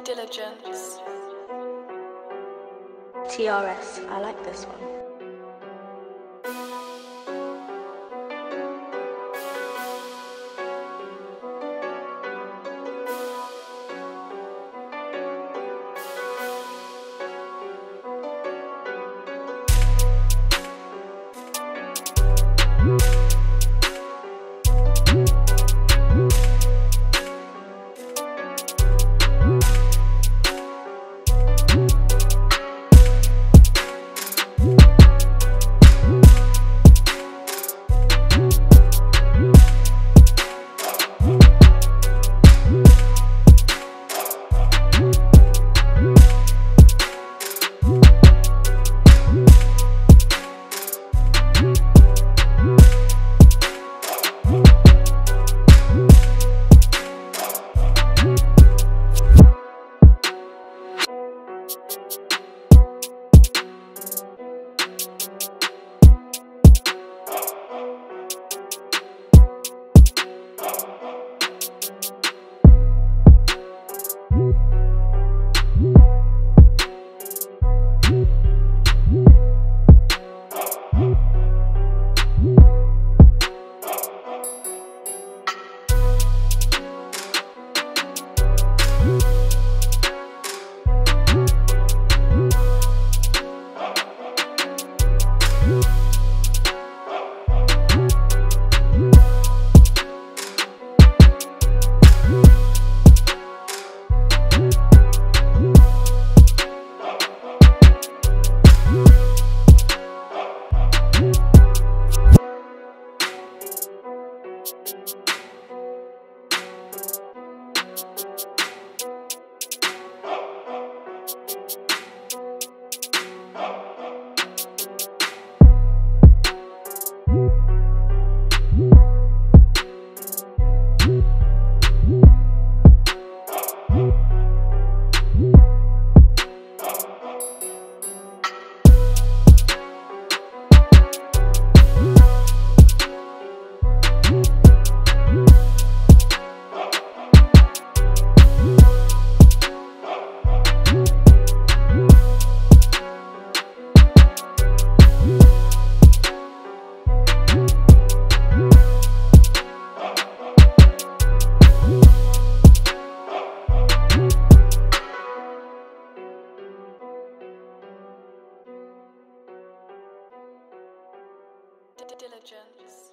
Diligence. TRS, I like this one. diligence.